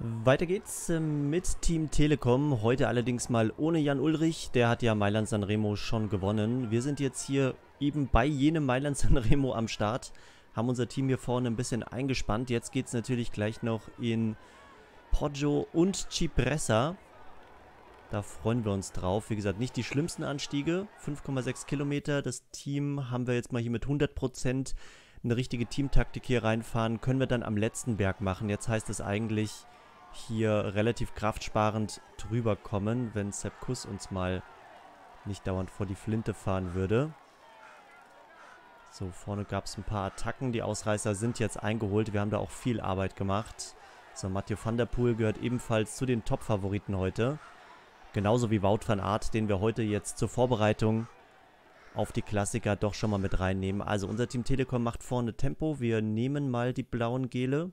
Weiter geht's äh, mit Team Telekom. Heute allerdings mal ohne Jan Ulrich. Der hat ja Mailand Sanremo schon gewonnen. Wir sind jetzt hier eben bei jenem Mailand Sanremo am Start. Haben unser Team hier vorne ein bisschen eingespannt. Jetzt geht's natürlich gleich noch in Poggio und Cipressa. Da freuen wir uns drauf. Wie gesagt, nicht die schlimmsten Anstiege. 5,6 Kilometer. Das Team haben wir jetzt mal hier mit 100% eine richtige Teamtaktik hier reinfahren. Können wir dann am letzten Berg machen. Jetzt heißt es eigentlich hier relativ kraftsparend drüber kommen, wenn Sepp Kuss uns mal nicht dauernd vor die Flinte fahren würde. So, vorne gab es ein paar Attacken. Die Ausreißer sind jetzt eingeholt. Wir haben da auch viel Arbeit gemacht. So, Mathieu van der Poel gehört ebenfalls zu den Top-Favoriten heute. Genauso wie Wout van Aert, den wir heute jetzt zur Vorbereitung auf die Klassiker doch schon mal mit reinnehmen. Also unser Team Telekom macht vorne Tempo. Wir nehmen mal die blauen Gele.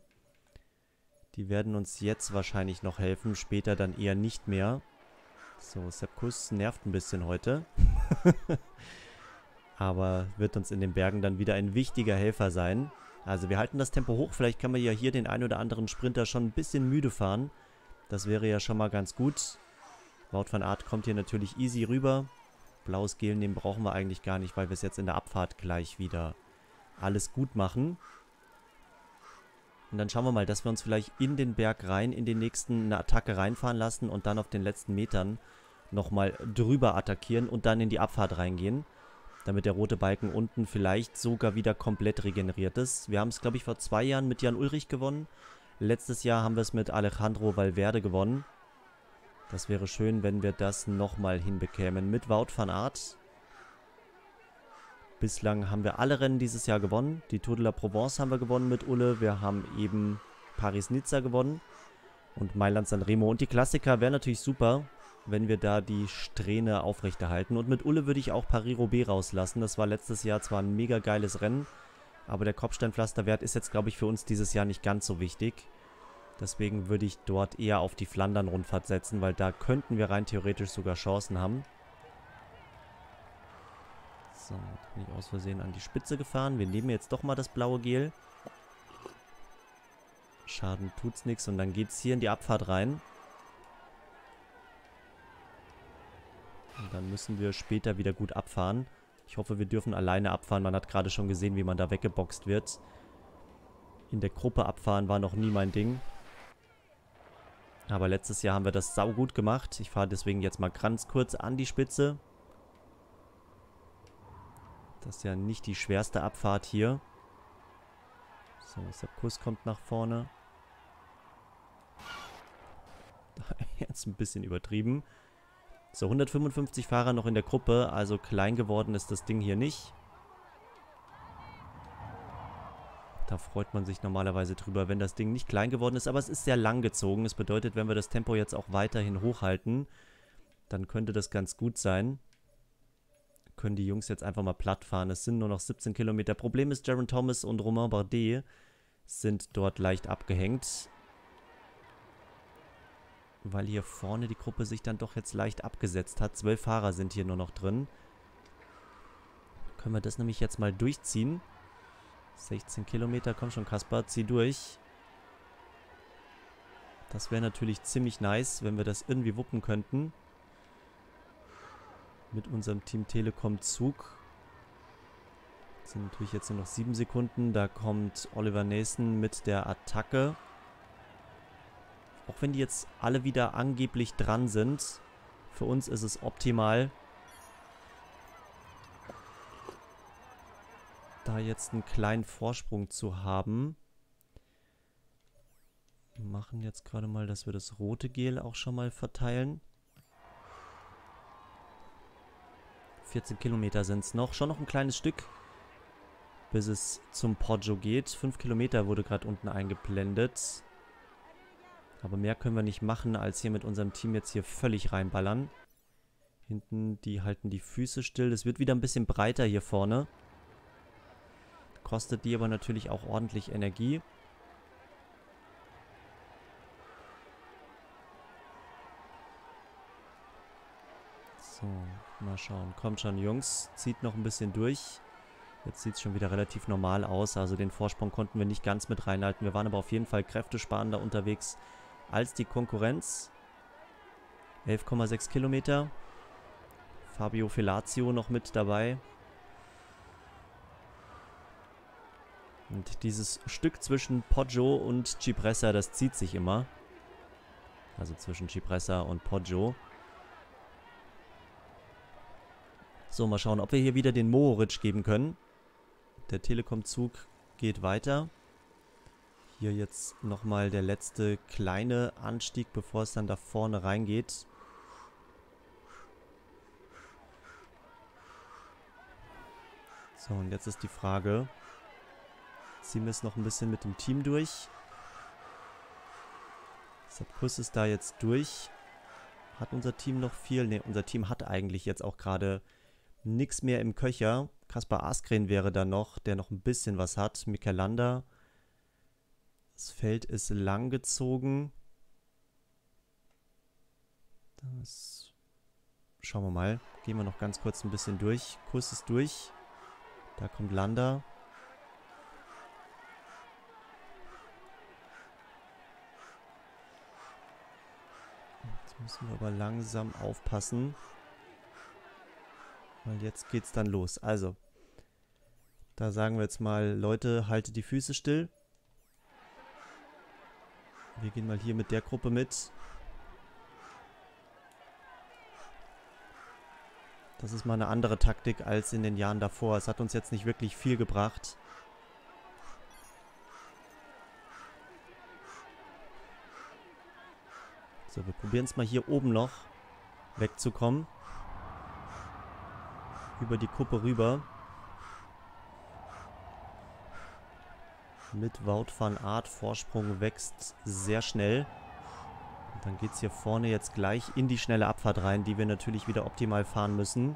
Die werden uns jetzt wahrscheinlich noch helfen, später dann eher nicht mehr. So, Sepkus nervt ein bisschen heute. Aber wird uns in den Bergen dann wieder ein wichtiger Helfer sein. Also wir halten das Tempo hoch. Vielleicht kann man ja hier den ein oder anderen Sprinter schon ein bisschen müde fahren. Das wäre ja schon mal ganz gut. Wout van Art kommt hier natürlich easy rüber. Blaues Gel nehmen brauchen wir eigentlich gar nicht, weil wir es jetzt in der Abfahrt gleich wieder alles gut machen. Und dann schauen wir mal, dass wir uns vielleicht in den Berg rein, in den nächsten eine Attacke reinfahren lassen und dann auf den letzten Metern nochmal drüber attackieren und dann in die Abfahrt reingehen. Damit der rote Balken unten vielleicht sogar wieder komplett regeneriert ist. Wir haben es, glaube ich, vor zwei Jahren mit Jan Ulrich gewonnen. Letztes Jahr haben wir es mit Alejandro Valverde gewonnen. Das wäre schön, wenn wir das nochmal hinbekämen. Mit Wout van Aert Bislang haben wir alle Rennen dieses Jahr gewonnen. Die Tour de la Provence haben wir gewonnen mit Ulle. Wir haben eben Paris-Nizza gewonnen. Und Mailand Sanremo. Und die Klassiker wären natürlich super, wenn wir da die Strähne aufrechterhalten. Und mit Ulle würde ich auch Paris-Roubaix rauslassen. Das war letztes Jahr zwar ein mega geiles Rennen, aber der Kopfsteinpflasterwert ist jetzt, glaube ich, für uns dieses Jahr nicht ganz so wichtig. Deswegen würde ich dort eher auf die Flandern-Rundfahrt setzen, weil da könnten wir rein theoretisch sogar Chancen haben. So, bin ich aus Versehen an die Spitze gefahren. Wir nehmen jetzt doch mal das blaue Gel. Schaden tut's nichts. Und dann geht's hier in die Abfahrt rein. Und dann müssen wir später wieder gut abfahren. Ich hoffe, wir dürfen alleine abfahren. Man hat gerade schon gesehen, wie man da weggeboxt wird. In der Gruppe abfahren war noch nie mein Ding. Aber letztes Jahr haben wir das sau gut gemacht. Ich fahre deswegen jetzt mal ganz kurz an die Spitze. Das ist ja nicht die schwerste Abfahrt hier. So, Sepkus kommt nach vorne. Jetzt ein bisschen übertrieben. So, 155 Fahrer noch in der Gruppe. Also klein geworden ist das Ding hier nicht. Da freut man sich normalerweise drüber, wenn das Ding nicht klein geworden ist. Aber es ist sehr lang gezogen. Das bedeutet, wenn wir das Tempo jetzt auch weiterhin hochhalten, dann könnte das ganz gut sein können die Jungs jetzt einfach mal platt fahren. Es sind nur noch 17 Kilometer. Problem ist, Jaron Thomas und Romain Bardet sind dort leicht abgehängt. Weil hier vorne die Gruppe sich dann doch jetzt leicht abgesetzt hat. Zwölf Fahrer sind hier nur noch drin. Können wir das nämlich jetzt mal durchziehen. 16 Kilometer, komm schon Kaspar, zieh durch. Das wäre natürlich ziemlich nice, wenn wir das irgendwie wuppen könnten mit unserem Team Telekom Zug. Das sind natürlich jetzt nur noch sieben Sekunden. Da kommt Oliver Nason mit der Attacke. Auch wenn die jetzt alle wieder angeblich dran sind, für uns ist es optimal, da jetzt einen kleinen Vorsprung zu haben. Wir machen jetzt gerade mal, dass wir das rote Gel auch schon mal verteilen. 14 Kilometer sind es noch. Schon noch ein kleines Stück, bis es zum Poggio geht. 5 Kilometer wurde gerade unten eingeblendet. Aber mehr können wir nicht machen, als hier mit unserem Team jetzt hier völlig reinballern. Hinten, die halten die Füße still. Es wird wieder ein bisschen breiter hier vorne. Kostet die aber natürlich auch ordentlich Energie. So, mal schauen. Kommt schon, Jungs. Zieht noch ein bisschen durch. Jetzt sieht es schon wieder relativ normal aus. Also den Vorsprung konnten wir nicht ganz mit reinhalten. Wir waren aber auf jeden Fall kräftesparender unterwegs als die Konkurrenz. 11,6 Kilometer. Fabio Felazio noch mit dabei. Und dieses Stück zwischen Poggio und Cipressa, das zieht sich immer. Also zwischen Cipressa und Poggio. So, mal schauen, ob wir hier wieder den Mohoric geben können. Der Telekom-Zug geht weiter. Hier jetzt nochmal der letzte kleine Anstieg, bevor es dann da vorne reingeht. So, und jetzt ist die Frage, ziehen wir es noch ein bisschen mit dem Team durch. Sapkus ist da jetzt durch. Hat unser Team noch viel? Ne, unser Team hat eigentlich jetzt auch gerade nichts mehr im Köcher. Kaspar Askren wäre da noch, der noch ein bisschen was hat. Mikelander. Das Feld ist lang gezogen. Das schauen wir mal. Gehen wir noch ganz kurz ein bisschen durch. Kurs ist durch. Da kommt Landa. Jetzt müssen wir aber langsam aufpassen. Weil jetzt geht's dann los. Also, da sagen wir jetzt mal, Leute, haltet die Füße still. Wir gehen mal hier mit der Gruppe mit. Das ist mal eine andere Taktik als in den Jahren davor. Es hat uns jetzt nicht wirklich viel gebracht. So, wir probieren es mal hier oben noch wegzukommen. Über die Kuppe rüber. Mit Wout van Art. Vorsprung wächst sehr schnell. Dann geht es hier vorne jetzt gleich in die schnelle Abfahrt rein, die wir natürlich wieder optimal fahren müssen.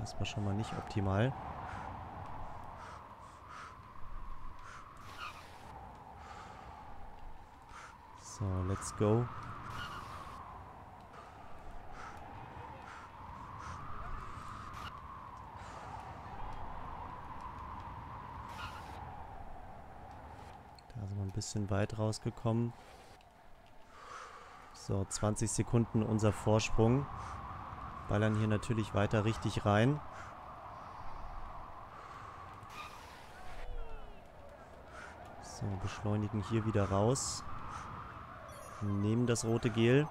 Das war schon mal nicht optimal. So, let's go. Bisschen weit rausgekommen. So, 20 Sekunden unser Vorsprung. Ballern hier natürlich weiter richtig rein. So, beschleunigen hier wieder raus. Nehmen das rote Gel.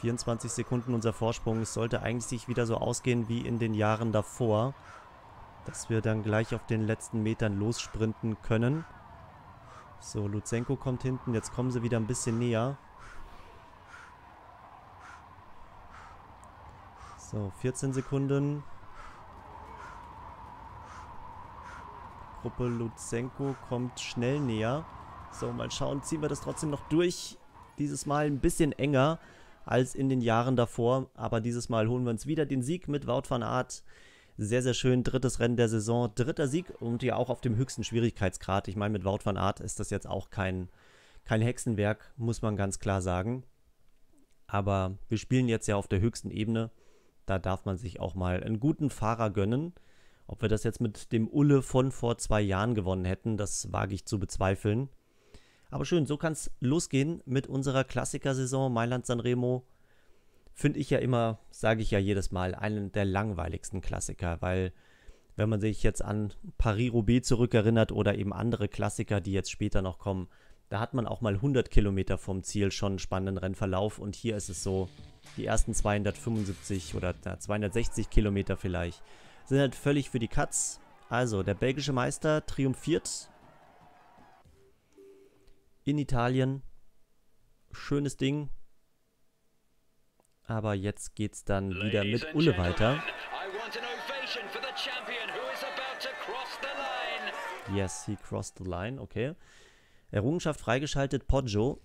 24 Sekunden unser Vorsprung. Es sollte eigentlich sich wieder so ausgehen wie in den Jahren davor. Dass wir dann gleich auf den letzten Metern lossprinten können. So, Luzenko kommt hinten. Jetzt kommen sie wieder ein bisschen näher. So, 14 Sekunden. Gruppe Luzenko kommt schnell näher. So, mal schauen, ziehen wir das trotzdem noch durch. Dieses Mal ein bisschen enger als in den Jahren davor. Aber dieses Mal holen wir uns wieder den Sieg mit Wout van Aert. Sehr, sehr schön. Drittes Rennen der Saison, dritter Sieg und ja auch auf dem höchsten Schwierigkeitsgrad. Ich meine, mit Wout van Aert ist das jetzt auch kein, kein Hexenwerk, muss man ganz klar sagen. Aber wir spielen jetzt ja auf der höchsten Ebene. Da darf man sich auch mal einen guten Fahrer gönnen. Ob wir das jetzt mit dem Ulle von vor zwei Jahren gewonnen hätten, das wage ich zu bezweifeln. Aber schön, so kann es losgehen mit unserer Klassikersaison Mailand Sanremo finde ich ja immer, sage ich ja jedes Mal, einen der langweiligsten Klassiker, weil wenn man sich jetzt an Paris-Roubaix zurückerinnert oder eben andere Klassiker, die jetzt später noch kommen, da hat man auch mal 100 Kilometer vom Ziel schon einen spannenden Rennverlauf und hier ist es so, die ersten 275 oder 260 Kilometer vielleicht sind halt völlig für die Katz. Also, der belgische Meister triumphiert in Italien. Schönes Ding, aber jetzt geht's dann wieder mit Ulle weiter. Yes, he crossed the line, okay. Errungenschaft freigeschaltet, Poggio.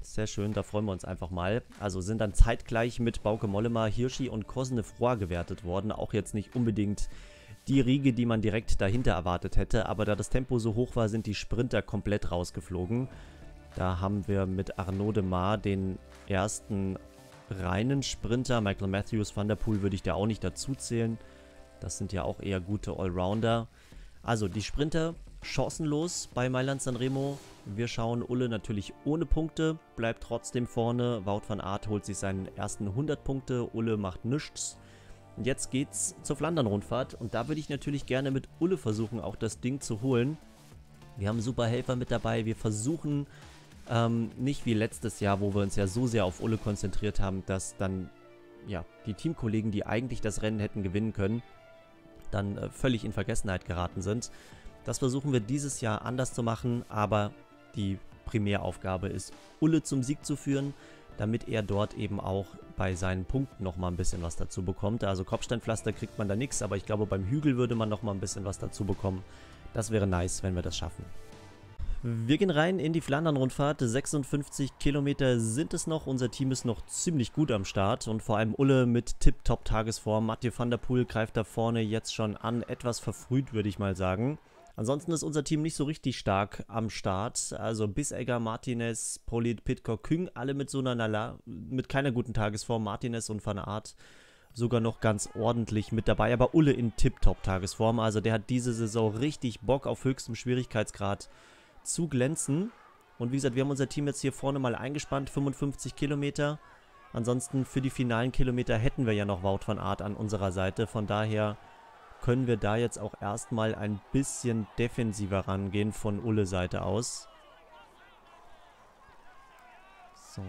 Sehr schön, da freuen wir uns einfach mal. Also sind dann zeitgleich mit Bauke Mollema, Hirschi und Cosnefroy gewertet worden. Auch jetzt nicht unbedingt die Riege, die man direkt dahinter erwartet hätte. Aber da das Tempo so hoch war, sind die Sprinter komplett rausgeflogen. Da haben wir mit Arnaud de Mar den ersten reinen Sprinter. Michael Matthews, Van der Poel würde ich da auch nicht dazu zählen. Das sind ja auch eher gute Allrounder. Also, die Sprinter chancenlos bei Mailand Sanremo. Wir schauen Ulle natürlich ohne Punkte, bleibt trotzdem vorne. Wout van Aert holt sich seinen ersten 100 Punkte, Ulle macht nichts. Und jetzt geht's zur Flandern-Rundfahrt und da würde ich natürlich gerne mit Ulle versuchen, auch das Ding zu holen. Wir haben super Helfer mit dabei, wir versuchen ähm, nicht wie letztes Jahr, wo wir uns ja so sehr auf Ulle konzentriert haben, dass dann ja, die Teamkollegen, die eigentlich das Rennen hätten gewinnen können, dann äh, völlig in Vergessenheit geraten sind. Das versuchen wir dieses Jahr anders zu machen, aber die Primäraufgabe ist, Ulle zum Sieg zu führen, damit er dort eben auch bei seinen Punkten nochmal ein bisschen was dazu bekommt. Also Kopfsteinpflaster kriegt man da nichts, aber ich glaube beim Hügel würde man nochmal ein bisschen was dazu bekommen. Das wäre nice, wenn wir das schaffen. Wir gehen rein in die Flandern-Rundfahrt. 56 Kilometer sind es noch. Unser Team ist noch ziemlich gut am Start. Und vor allem Ulle mit Tip-Top-Tagesform. Mathieu van der Poel greift da vorne jetzt schon an. Etwas verfrüht, würde ich mal sagen. Ansonsten ist unser Team nicht so richtig stark am Start. Also Bissegger, Martinez, Polit, Pitcock, Küng, alle mit so einer Nala, mit keiner guten Tagesform. Martinez und Van Aert sogar noch ganz ordentlich mit dabei. Aber Ulle in Tip-Top-Tagesform. Also der hat diese Saison richtig Bock auf höchstem Schwierigkeitsgrad zu glänzen. Und wie gesagt, wir haben unser Team jetzt hier vorne mal eingespannt, 55 Kilometer. Ansonsten für die finalen Kilometer hätten wir ja noch Wout van Art an unserer Seite. Von daher können wir da jetzt auch erstmal ein bisschen defensiver rangehen von Ulle Seite aus. So,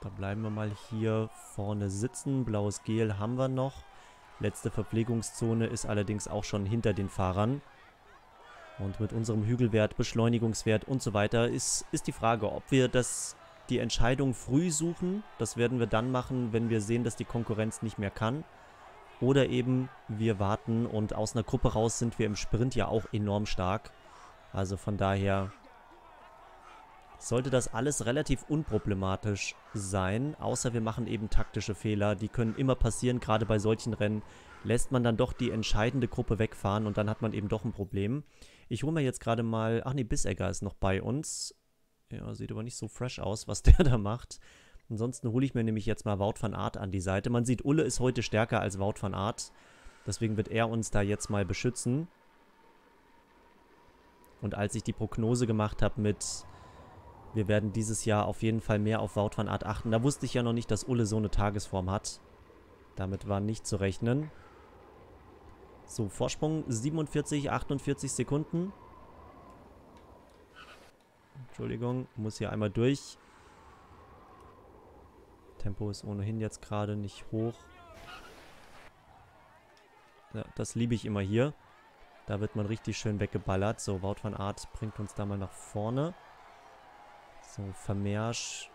da bleiben wir mal hier vorne sitzen. Blaues Gel haben wir noch. Letzte Verpflegungszone ist allerdings auch schon hinter den Fahrern. Und mit unserem Hügelwert, Beschleunigungswert und so weiter ist, ist die Frage, ob wir das, die Entscheidung früh suchen. Das werden wir dann machen, wenn wir sehen, dass die Konkurrenz nicht mehr kann. Oder eben wir warten und aus einer Gruppe raus sind wir im Sprint ja auch enorm stark. Also von daher sollte das alles relativ unproblematisch sein, außer wir machen eben taktische Fehler. Die können immer passieren, gerade bei solchen Rennen lässt man dann doch die entscheidende Gruppe wegfahren und dann hat man eben doch ein Problem. Ich hole mir jetzt gerade mal, ach nee, Bissegger ist noch bei uns. Ja, sieht aber nicht so fresh aus, was der da macht. Ansonsten hole ich mir nämlich jetzt mal Wout van Art an die Seite. Man sieht, Ulle ist heute stärker als Wout van Art. Deswegen wird er uns da jetzt mal beschützen. Und als ich die Prognose gemacht habe mit, wir werden dieses Jahr auf jeden Fall mehr auf Wout van Art achten, da wusste ich ja noch nicht, dass Ulle so eine Tagesform hat. Damit war nicht zu rechnen. So, Vorsprung 47, 48 Sekunden. Entschuldigung, muss hier einmal durch. Tempo ist ohnehin jetzt gerade nicht hoch. Ja, das liebe ich immer hier. Da wird man richtig schön weggeballert. So, Wout van Art bringt uns da mal nach vorne. So, Vermersch.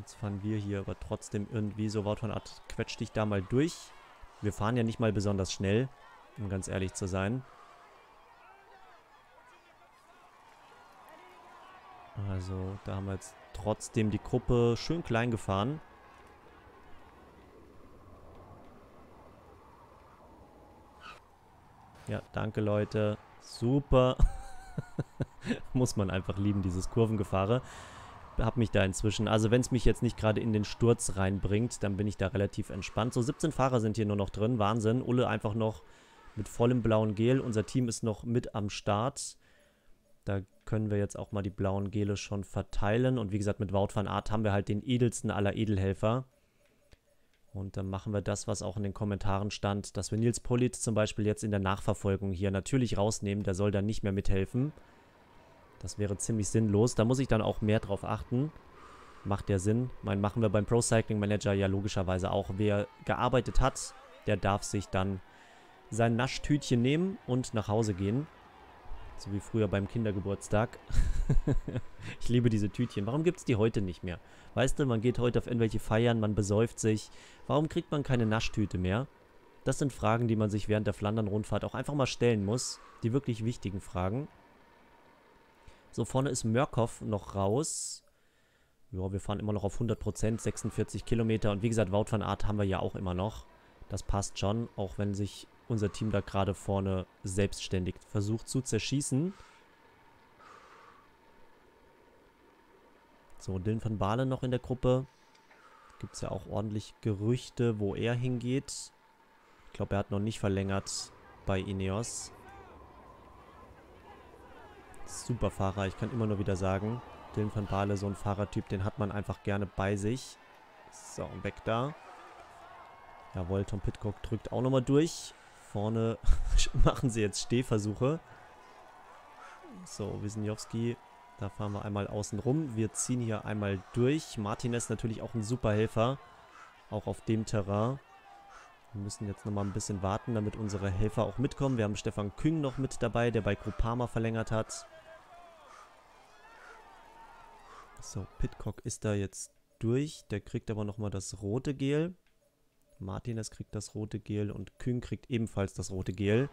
Jetzt fahren wir hier aber trotzdem irgendwie so. Wout van Art quetscht dich da mal durch. Wir fahren ja nicht mal besonders schnell, um ganz ehrlich zu sein. Also, da haben wir jetzt trotzdem die Gruppe schön klein gefahren. Ja, danke Leute. Super. Muss man einfach lieben, dieses Kurvengefahre. Hab mich da inzwischen, also wenn es mich jetzt nicht gerade in den Sturz reinbringt, dann bin ich da relativ entspannt. So, 17 Fahrer sind hier nur noch drin. Wahnsinn. Ulle einfach noch mit vollem blauen Gel. Unser Team ist noch mit am Start. Da können wir jetzt auch mal die blauen Gele schon verteilen. Und wie gesagt, mit Wout van Art haben wir halt den edelsten aller Edelhelfer. Und dann machen wir das, was auch in den Kommentaren stand, dass wir Nils Polit zum Beispiel jetzt in der Nachverfolgung hier natürlich rausnehmen. Der soll dann nicht mehr mithelfen. Das wäre ziemlich sinnlos. Da muss ich dann auch mehr drauf achten. Macht der Sinn. Mein, machen wir beim Pro Cycling Manager ja logischerweise auch. Wer gearbeitet hat, der darf sich dann sein Naschtütchen nehmen und nach Hause gehen. So wie früher beim Kindergeburtstag. ich liebe diese Tütchen. Warum gibt es die heute nicht mehr? Weißt du, man geht heute auf irgendwelche Feiern, man besäuft sich. Warum kriegt man keine Naschtüte mehr? Das sind Fragen, die man sich während der Flandern-Rundfahrt auch einfach mal stellen muss. Die wirklich wichtigen Fragen. So, vorne ist Mörkow noch raus. Ja, wir fahren immer noch auf 100%, 46 Kilometer. Und wie gesagt, Wout van Art haben wir ja auch immer noch. Das passt schon, auch wenn sich unser Team da gerade vorne selbstständig versucht zu zerschießen. So, Dylan van Baalen noch in der Gruppe. Gibt es ja auch ordentlich Gerüchte, wo er hingeht. Ich glaube, er hat noch nicht verlängert bei Ineos. Super Fahrer. Ich kann immer nur wieder sagen, Dylan van Baale, so ein Fahrertyp, den hat man einfach gerne bei sich. So, weg da. Jawohl, Tom Pitcock drückt auch nochmal durch. Vorne machen sie jetzt Stehversuche. So, Wisniewski, da fahren wir einmal außen rum. Wir ziehen hier einmal durch. Martinez natürlich auch ein super Helfer. Auch auf dem Terrain. Wir müssen jetzt nochmal ein bisschen warten, damit unsere Helfer auch mitkommen. Wir haben Stefan Küng noch mit dabei, der bei Groupama verlängert hat. So, Pitcock ist da jetzt durch. Der kriegt aber nochmal das rote Gel. Martinez kriegt das rote Gel und Küng kriegt ebenfalls das rote Gel.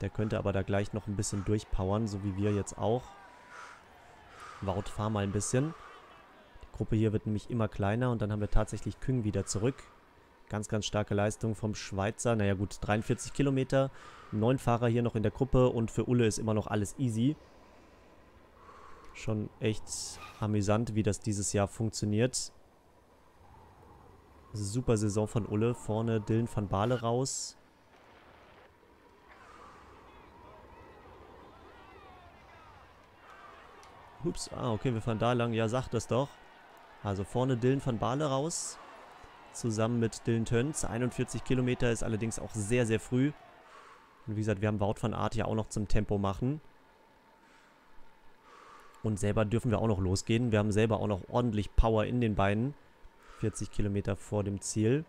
Der könnte aber da gleich noch ein bisschen durchpowern, so wie wir jetzt auch. Wout, fahr mal ein bisschen. Die Gruppe hier wird nämlich immer kleiner und dann haben wir tatsächlich Küng wieder zurück. Ganz, ganz starke Leistung vom Schweizer. Naja gut, 43 Kilometer. Neun Fahrer hier noch in der Gruppe und für Ulle ist immer noch alles easy. Schon echt amüsant, wie das dieses Jahr funktioniert. Super Saison von Ulle. Vorne Dylan van Baale raus. Ups, ah, okay, wir fahren da lang. Ja, sag das doch. Also vorne Dylan van Baale raus. Zusammen mit Dylan Töns. 41 Kilometer ist allerdings auch sehr, sehr früh. Und wie gesagt, wir haben Wout van Art ja auch noch zum Tempo machen. Und selber dürfen wir auch noch losgehen. Wir haben selber auch noch ordentlich Power in den Beinen. 40 Kilometer vor dem Ziel.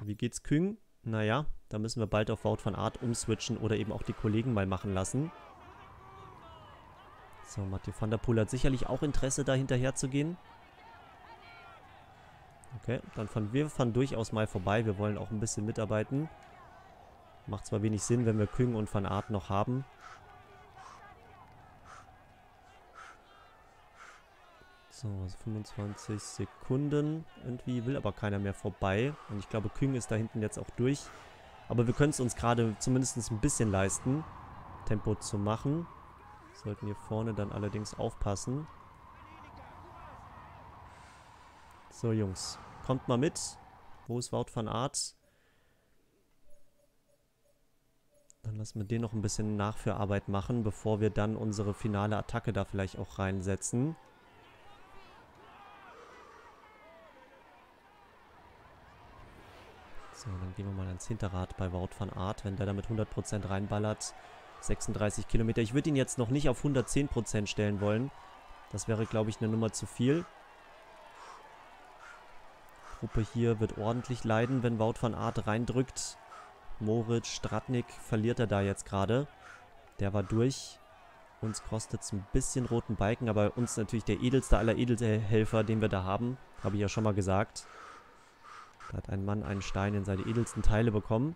Wie geht's Küng? Naja, da müssen wir bald auf Wout van Art umswitchen oder eben auch die Kollegen mal machen lassen. So, Mathieu van der Poel hat sicherlich auch Interesse, da hinterher zu gehen. Okay, dann fahren wir fahren durchaus mal vorbei. Wir wollen auch ein bisschen mitarbeiten. Macht zwar wenig Sinn, wenn wir Küng und Van Art noch haben. So, 25 Sekunden. Irgendwie will aber keiner mehr vorbei. Und ich glaube, Küng ist da hinten jetzt auch durch. Aber wir können es uns gerade zumindest ein bisschen leisten, Tempo zu machen. Sollten hier vorne dann allerdings aufpassen. So, Jungs. Kommt mal mit. Wo ist Wout van Art? Dann lassen wir den noch ein bisschen Nachführarbeit machen, bevor wir dann unsere finale Attacke da vielleicht auch reinsetzen. So, dann gehen wir mal ans Hinterrad bei Wout van Art, wenn der da mit 100% reinballert. 36 Kilometer. Ich würde ihn jetzt noch nicht auf 110% stellen wollen. Das wäre, glaube ich, eine Nummer zu viel. Gruppe hier wird ordentlich leiden, wenn Wout van Art reindrückt. Moritz, Stratnik verliert er da jetzt gerade. Der war durch. Uns kostet es ein bisschen roten Balken, aber uns natürlich der edelste aller Edelhelfer, den wir da haben. Habe ich ja schon mal gesagt. Da hat ein Mann einen Stein in seine edelsten Teile bekommen.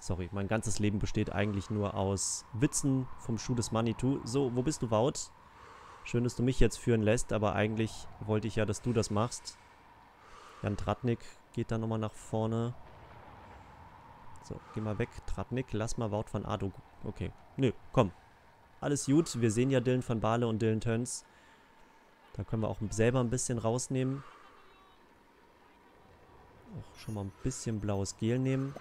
Sorry, mein ganzes Leben besteht eigentlich nur aus Witzen vom Schuh des Manitou. So, wo bist du, Wout? Schön, dass du mich jetzt führen lässt, aber eigentlich wollte ich ja, dass du das machst. Jan Tratnik geht da nochmal nach vorne. So, geh mal weg. Tratnik, lass mal Wout von Ado. Okay, nö, komm. Alles gut. Wir sehen ja Dylan van Baale und Dylan Turns. Da können wir auch selber ein bisschen rausnehmen. Auch schon mal ein bisschen blaues Gel nehmen.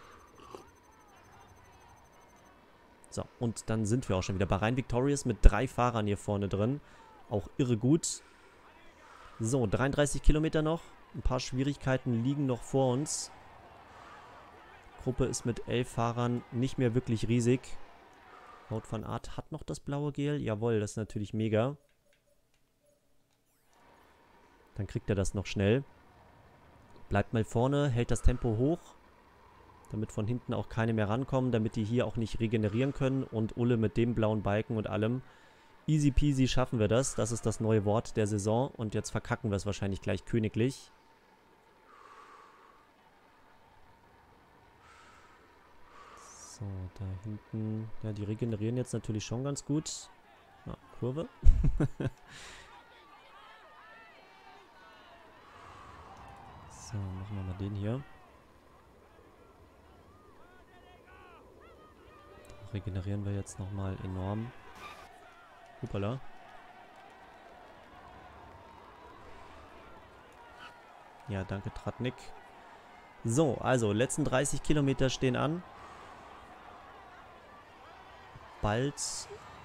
So, und dann sind wir auch schon wieder bei Rhein Victorious mit drei Fahrern hier vorne drin. Auch irre gut. So, 33 Kilometer noch. Ein paar Schwierigkeiten liegen noch vor uns. Gruppe ist mit elf Fahrern nicht mehr wirklich riesig. Haut van Art hat noch das blaue Gel. Jawohl, das ist natürlich mega. Dann kriegt er das noch schnell. Bleibt mal vorne, hält das Tempo hoch damit von hinten auch keine mehr rankommen, damit die hier auch nicht regenerieren können und Ulle mit dem blauen Balken und allem. Easy peasy schaffen wir das, das ist das neue Wort der Saison und jetzt verkacken wir es wahrscheinlich gleich königlich. So, da hinten, ja die regenerieren jetzt natürlich schon ganz gut. Na, Kurve. so, machen wir mal den hier. regenerieren wir jetzt nochmal enorm. Hoppala. Ja, danke Tratnik. So, also letzten 30 Kilometer stehen an. Bald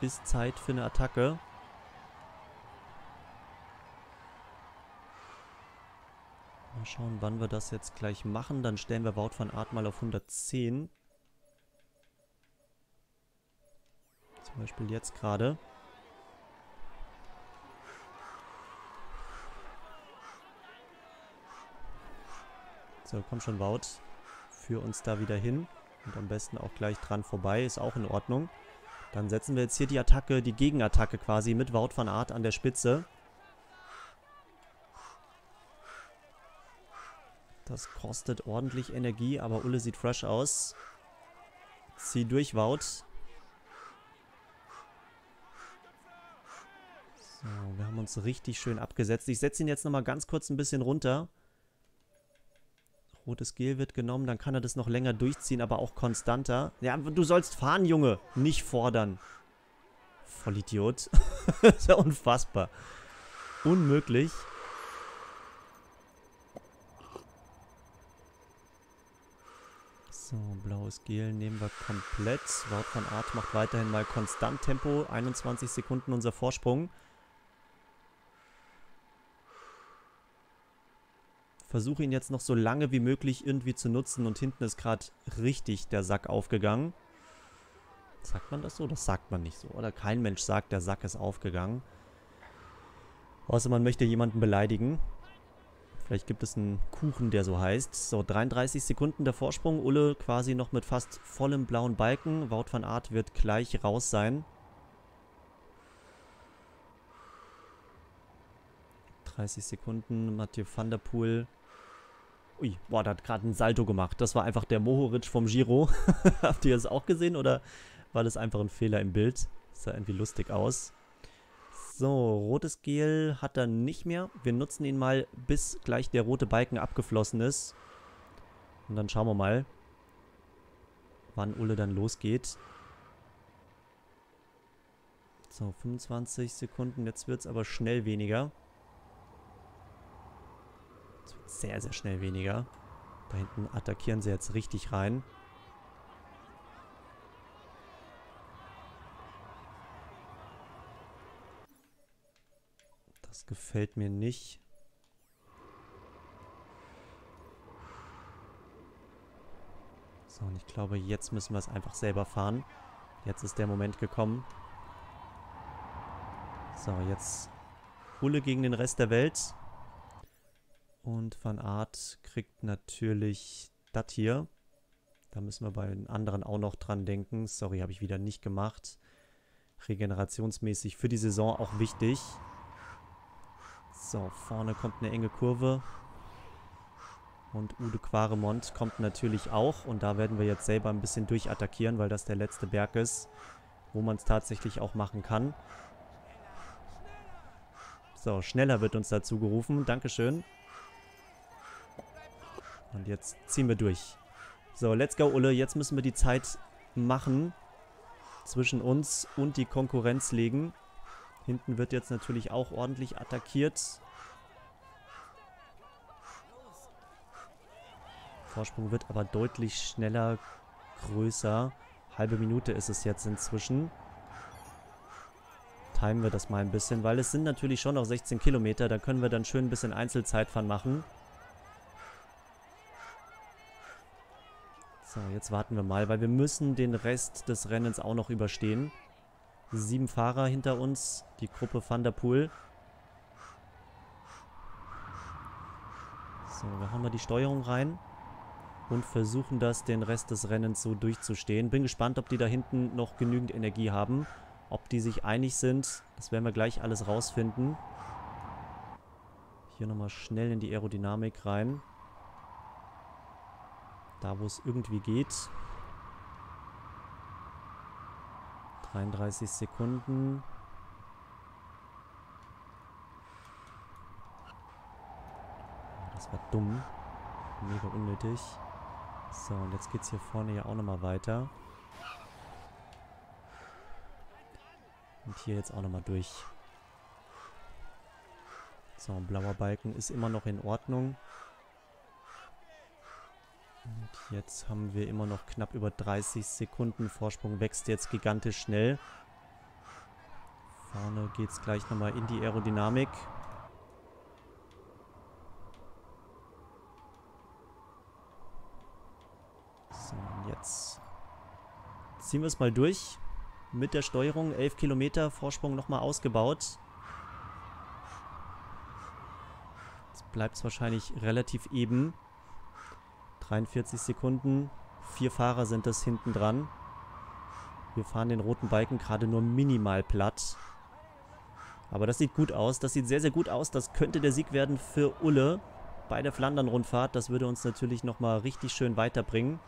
ist Zeit für eine Attacke. Mal schauen, wann wir das jetzt gleich machen. Dann stellen wir Wout von Art mal auf 110. Zum Beispiel jetzt gerade. So, komm schon, Wout. Führ uns da wieder hin. Und am besten auch gleich dran vorbei. Ist auch in Ordnung. Dann setzen wir jetzt hier die Attacke, die Gegenattacke quasi mit Wout van Art an der Spitze. Das kostet ordentlich Energie, aber Ulle sieht fresh aus. Zieh durch, Wout. So, wir haben uns richtig schön abgesetzt. Ich setze ihn jetzt nochmal ganz kurz ein bisschen runter. Rotes Gel wird genommen, dann kann er das noch länger durchziehen, aber auch konstanter. Ja, du sollst fahren, Junge, nicht fordern. Vollidiot. das ist ja unfassbar. Unmöglich. So, blaues Gel nehmen wir komplett. Wout von Art macht weiterhin mal konstant Tempo. 21 Sekunden unser Vorsprung. Versuche ihn jetzt noch so lange wie möglich irgendwie zu nutzen und hinten ist gerade richtig der Sack aufgegangen. Sagt man das so? Das sagt man nicht so. Oder kein Mensch sagt, der Sack ist aufgegangen. Außer man möchte jemanden beleidigen. Vielleicht gibt es einen Kuchen, der so heißt. So, 33 Sekunden der Vorsprung. Ulle quasi noch mit fast vollem blauen Balken. Wout van Art wird gleich raus sein. 30 Sekunden. Mathieu van der Poel Ui, boah, der hat gerade ein Salto gemacht. Das war einfach der Mohoric vom Giro. Habt ihr das auch gesehen oder war das einfach ein Fehler im Bild? Das sah irgendwie lustig aus. So, rotes Gel hat er nicht mehr. Wir nutzen ihn mal, bis gleich der rote Balken abgeflossen ist. Und dann schauen wir mal, wann Ulle dann losgeht. So, 25 Sekunden. Jetzt wird es aber schnell weniger sehr, sehr schnell weniger. Da hinten attackieren sie jetzt richtig rein. Gefällt mir nicht. So, und ich glaube, jetzt müssen wir es einfach selber fahren. Jetzt ist der Moment gekommen. So, jetzt Hulle gegen den Rest der Welt. Und Van Art kriegt natürlich das hier. Da müssen wir bei den anderen auch noch dran denken. Sorry, habe ich wieder nicht gemacht. Regenerationsmäßig für die Saison auch wichtig. So, vorne kommt eine enge Kurve. Und Ude Quaremont kommt natürlich auch. Und da werden wir jetzt selber ein bisschen durchattackieren, weil das der letzte Berg ist, wo man es tatsächlich auch machen kann. So, schneller wird uns dazu gerufen. Dankeschön. Und jetzt ziehen wir durch. So, let's go, Ulle. Jetzt müssen wir die Zeit machen. Zwischen uns und die Konkurrenz legen. Hinten wird jetzt natürlich auch ordentlich attackiert. Vorsprung wird aber deutlich schneller, größer. Halbe Minute ist es jetzt inzwischen. Timen wir das mal ein bisschen, weil es sind natürlich schon noch 16 Kilometer. Da können wir dann schön ein bisschen Einzelzeitfahren machen. So, jetzt warten wir mal, weil wir müssen den Rest des Rennens auch noch überstehen. Sieben Fahrer hinter uns, die Gruppe Van der Poel. So, wir haben mal die Steuerung rein und versuchen das den Rest des Rennens so durchzustehen. Bin gespannt, ob die da hinten noch genügend Energie haben. Ob die sich einig sind, das werden wir gleich alles rausfinden. Hier nochmal schnell in die Aerodynamik rein. Da, wo es irgendwie geht. 33 Sekunden. Das war dumm. Mega unnötig. So, und jetzt geht es hier vorne ja auch nochmal weiter. Und hier jetzt auch nochmal durch. So, ein blauer Balken ist immer noch in Ordnung. Und jetzt haben wir immer noch knapp über 30 Sekunden. Vorsprung wächst jetzt gigantisch schnell. Vorne geht es gleich nochmal in die Aerodynamik. So, und jetzt ziehen wir es mal durch. Mit der Steuerung 11 Kilometer Vorsprung nochmal ausgebaut. Jetzt bleibt es wahrscheinlich relativ eben. 43 Sekunden. Vier Fahrer sind das hinten dran. Wir fahren den roten Balken gerade nur minimal platt. Aber das sieht gut aus. Das sieht sehr, sehr gut aus. Das könnte der Sieg werden für Ulle bei der Flandern-Rundfahrt. Das würde uns natürlich nochmal richtig schön weiterbringen.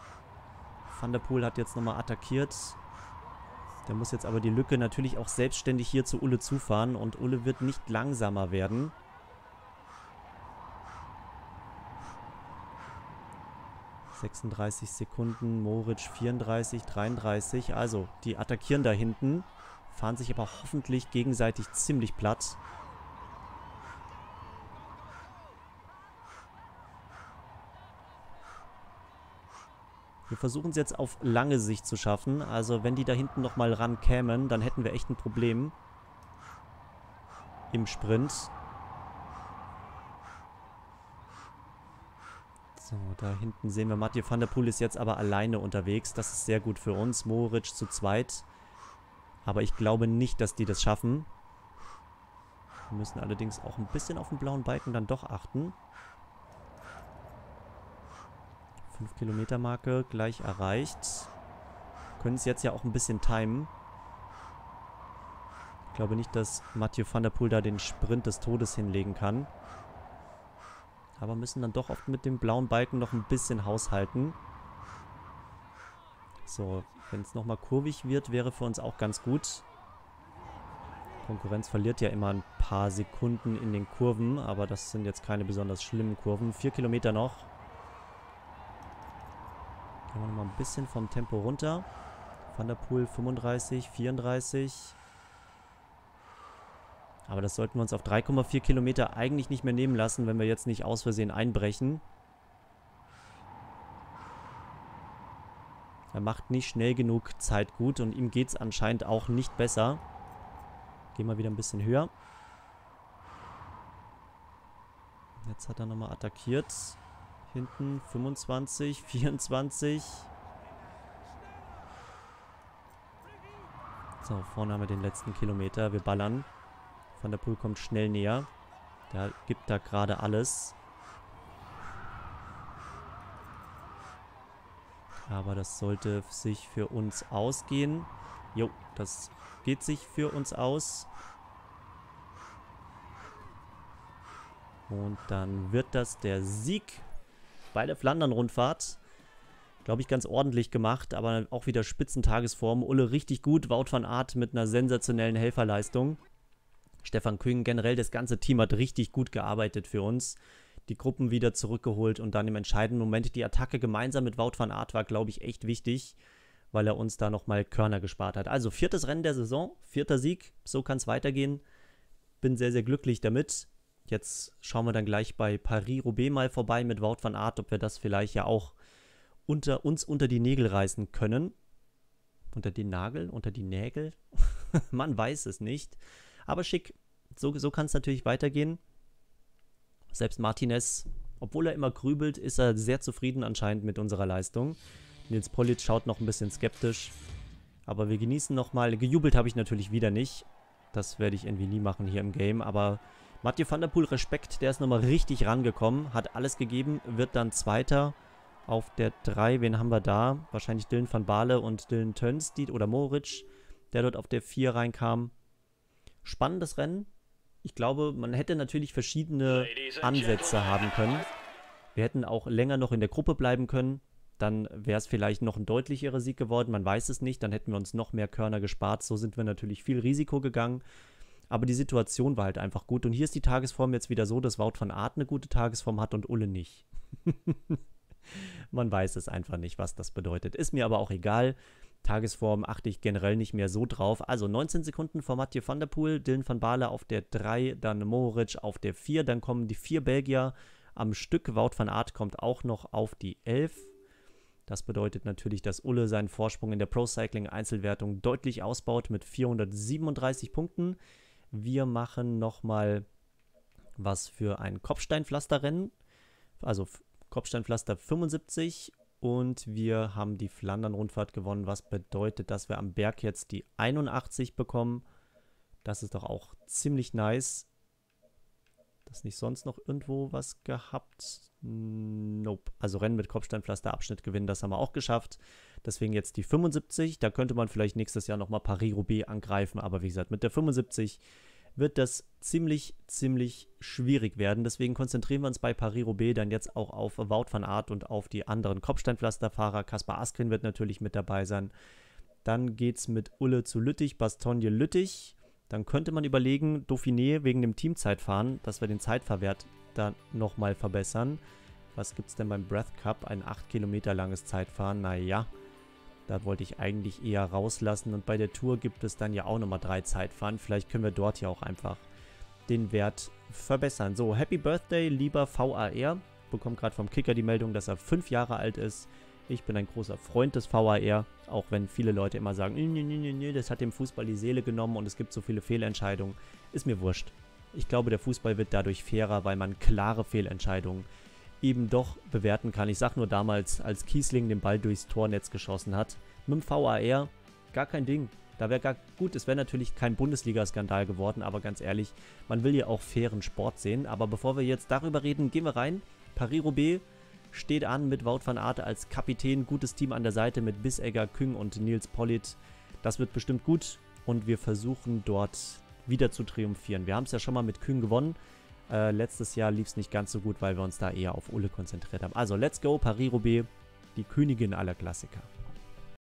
Van der Poel hat jetzt nochmal attackiert. Der muss jetzt aber die Lücke natürlich auch selbstständig hier zu Ulle zufahren. Und Ulle wird nicht langsamer werden. 36 Sekunden, Moritz 34, 33. Also, die attackieren da hinten, fahren sich aber hoffentlich gegenseitig ziemlich platt. Wir versuchen es jetzt auf lange Sicht zu schaffen. Also wenn die da hinten nochmal rankämen, dann hätten wir echt ein Problem im Sprint. So, da hinten sehen wir, Mathieu van der Poel ist jetzt aber alleine unterwegs. Das ist sehr gut für uns. Moritz zu zweit. Aber ich glaube nicht, dass die das schaffen. Wir müssen allerdings auch ein bisschen auf den blauen Balken dann doch achten. 5 Kilometer Marke gleich erreicht. Können es jetzt ja auch ein bisschen timen. Ich glaube nicht, dass Mathieu van der Poel da den Sprint des Todes hinlegen kann. Aber müssen dann doch oft mit dem blauen Balken noch ein bisschen haushalten. So, wenn es nochmal kurvig wird, wäre für uns auch ganz gut. Konkurrenz verliert ja immer ein paar Sekunden in den Kurven, aber das sind jetzt keine besonders schlimmen Kurven. Vier Kilometer noch. Gehen wir nochmal ein bisschen vom Tempo runter. Van der Poel 35, 34. Aber das sollten wir uns auf 3,4 Kilometer eigentlich nicht mehr nehmen lassen, wenn wir jetzt nicht aus Versehen einbrechen. Er macht nicht schnell genug Zeit gut und ihm geht es anscheinend auch nicht besser. Gehen wir wieder ein bisschen höher. Jetzt hat er nochmal attackiert. Hinten 25, 24. So, vorne haben wir den letzten Kilometer. Wir ballern. Van der Poel kommt schnell näher. Der gibt da gerade alles. Aber das sollte sich für uns ausgehen. Jo, das geht sich für uns aus. Und dann wird das der Sieg bei der Flandern-Rundfahrt. Glaube ich, ganz ordentlich gemacht, aber auch wieder Spitzentagesform. Ulle richtig gut, Wout van Aert mit einer sensationellen Helferleistung. Stefan Kühn, generell das ganze Team hat richtig gut gearbeitet für uns. Die Gruppen wieder zurückgeholt und dann im entscheidenden Moment die Attacke gemeinsam mit Wout van Aert war, glaube ich, echt wichtig, weil er uns da nochmal Körner gespart hat. Also viertes Rennen der Saison, vierter Sieg, so kann es weitergehen. Bin sehr, sehr glücklich damit. Jetzt schauen wir dann gleich bei Paris-Roubaix mal vorbei mit Wout van Aert, ob wir das vielleicht ja auch unter uns unter die Nägel reißen können. Unter die Nagel, unter die Nägel? Man weiß es nicht. Aber schick. So, so kann es natürlich weitergehen. Selbst Martinez, obwohl er immer grübelt, ist er sehr zufrieden anscheinend mit unserer Leistung. Nils Pollitt schaut noch ein bisschen skeptisch. Aber wir genießen nochmal. Gejubelt habe ich natürlich wieder nicht. Das werde ich irgendwie nie machen hier im Game. Aber Mathieu van der Poel, Respekt, der ist nochmal richtig rangekommen. Hat alles gegeben, wird dann Zweiter auf der 3. Wen haben wir da? Wahrscheinlich Dylan van Baale und Dylan Tönstedt oder Moritz, der dort auf der 4 reinkam. Spannendes Rennen. Ich glaube, man hätte natürlich verschiedene Ansätze haben können. Wir hätten auch länger noch in der Gruppe bleiben können. Dann wäre es vielleicht noch ein deutlicherer Sieg geworden. Man weiß es nicht. Dann hätten wir uns noch mehr Körner gespart. So sind wir natürlich viel Risiko gegangen. Aber die Situation war halt einfach gut. Und hier ist die Tagesform jetzt wieder so, dass Wout van Aert eine gute Tagesform hat und Ulle nicht. Man weiß es einfach nicht, was das bedeutet. Ist mir aber auch egal. Tagesform achte ich generell nicht mehr so drauf. Also 19 Sekunden vor Mathieu van der Poel, Dylan van Baale auf der 3, dann Mohoric auf der 4, dann kommen die vier Belgier am Stück. Wout van Aert kommt auch noch auf die 11. Das bedeutet natürlich, dass Ulle seinen Vorsprung in der Pro Cycling Einzelwertung deutlich ausbaut mit 437 Punkten. Wir machen nochmal was für ein Kopfsteinpflasterrennen. Also Kopfsteinpflaster 75 und wir haben die Flandern-Rundfahrt gewonnen, was bedeutet, dass wir am Berg jetzt die 81 bekommen. Das ist doch auch ziemlich nice. Das nicht sonst noch irgendwo was gehabt? Nope. Also Rennen mit Kopfsteinpflaster, Abschnitt gewinnen, das haben wir auch geschafft. Deswegen jetzt die 75. Da könnte man vielleicht nächstes Jahr nochmal Paris-Roubaix angreifen. Aber wie gesagt, mit der 75 wird das ziemlich, ziemlich schwierig werden. Deswegen konzentrieren wir uns bei Paris-Roubaix dann jetzt auch auf Wout van Aert und auf die anderen Kopfsteinpflasterfahrer. Kaspar Askren wird natürlich mit dabei sein. Dann geht es mit Ulle zu Lüttich, Bastogne Lüttich. Dann könnte man überlegen, Dauphiné wegen dem Teamzeitfahren, dass wir den Zeitverwert da nochmal verbessern. Was gibt es denn beim Breath Cup? Ein 8 Kilometer langes Zeitfahren. Naja, da wollte ich eigentlich eher rauslassen. Und bei der Tour gibt es dann ja auch nochmal drei Zeitfahren. Vielleicht können wir dort ja auch einfach den Wert verbessern. So, Happy Birthday, lieber VAR. Bekommt gerade vom Kicker die Meldung, dass er fünf Jahre alt ist. Ich bin ein großer Freund des VAR, auch wenn viele Leute immer sagen, nee, nee, nee, das hat dem Fußball die Seele genommen und es gibt so viele Fehlentscheidungen. Ist mir wurscht. Ich glaube, der Fußball wird dadurch fairer, weil man klare Fehlentscheidungen eben doch bewerten kann. Ich sag nur damals, als Kiesling den Ball durchs Tornetz geschossen hat, mit dem VAR, gar kein Ding. Da wäre gar gut, es wäre natürlich kein Bundesliga-Skandal geworden, aber ganz ehrlich, man will ja auch fairen Sport sehen. Aber bevor wir jetzt darüber reden, gehen wir rein. Paris-Roubaix steht an mit Wout van Aert als Kapitän. Gutes Team an der Seite mit Bissegger, Küng und Nils Pollitt. Das wird bestimmt gut und wir versuchen dort wieder zu triumphieren. Wir haben es ja schon mal mit Küng gewonnen. Äh, letztes Jahr lief es nicht ganz so gut, weil wir uns da eher auf Ulle konzentriert haben. Also, let's go, Paris-Roubaix, die Königin aller Klassiker.